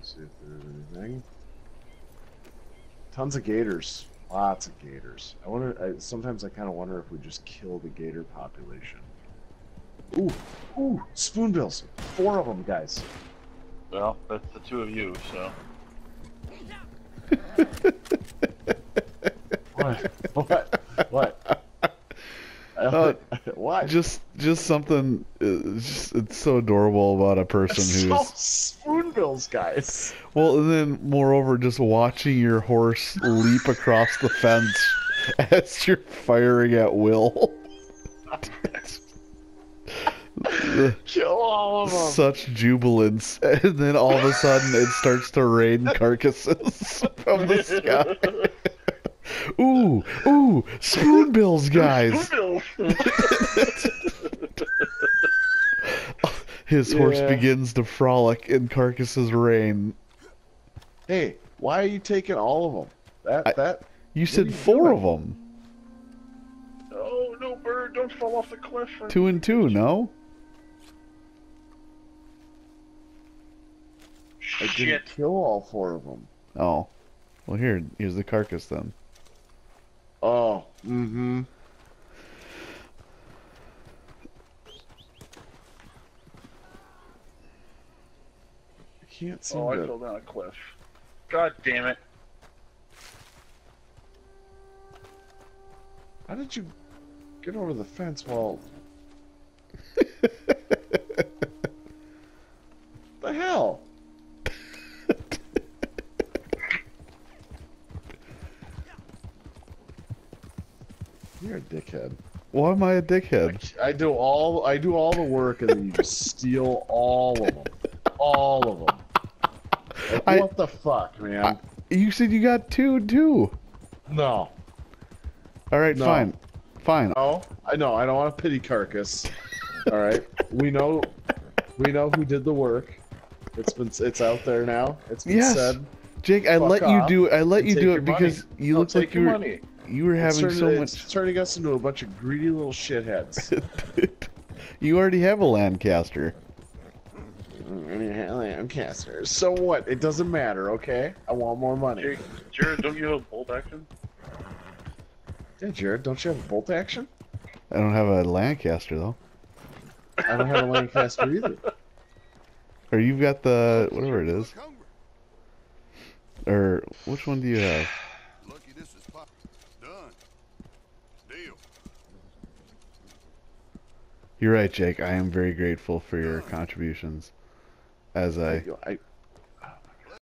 Let's see if there's anything. Tons of gators. Lots of gators. I wonder. I, sometimes I kind of wonder if we just kill the gator population. Ooh, ooh, spoonbills. Four of them, guys. Well, that's the two of you, so. What? what? What? Uh, what? Just, just something. uh, Just, it's so adorable about a person so who's. Spoonbills, guys. Well, and then moreover, just watching your horse leap across the fence as you're firing at will. Kill all of them. Such jubilance, and then all of a sudden it starts to rain carcasses from the sky. Ooh, ooh, spoonbills, guys! His horse begins to frolic in Carcass's rain. Hey, why are you taking all of them? That I- that You said you four of them. Oh, no, bird, don't fall off the cliff. Two and two, no? I didn't kill all four of them. Oh. Well, here, here's the carcass then. Oh, mm-hmm. Can't seem Oh, I to. fell down a cliff. God damn it. How did you get over the fence while? the hell? You're a dickhead. Why am I a dickhead? I do all I do all the work and then you just steal all of them, all of them. Like, I- what the fuck, man? You said you got two, too. no, All right, No. fine. Fine. no, I know. I don't want a pity carcass. All right, we know, we know who did the work. It's been it's out there now. It's been Yes. said. Jake, I let you do it. I let you do it because money. you No, look like you were money. you were having so it's much. turning us into a bunch of greedy little shitheads. you already have a Lancaster. Mm, Lancaster. So what? It doesn't matter, okay? I want more money. Jake, Jared, don't you have bolt action? Yeah, Jared, don't you have a bolt action? I don't have a Lancaster though. I don't have a Lancaster either. Or you've got the whatever it is. Or which one do you have? Lucky this is pop. Done. Deal. You're right, Jake. I am very grateful for your contributions. As I I, I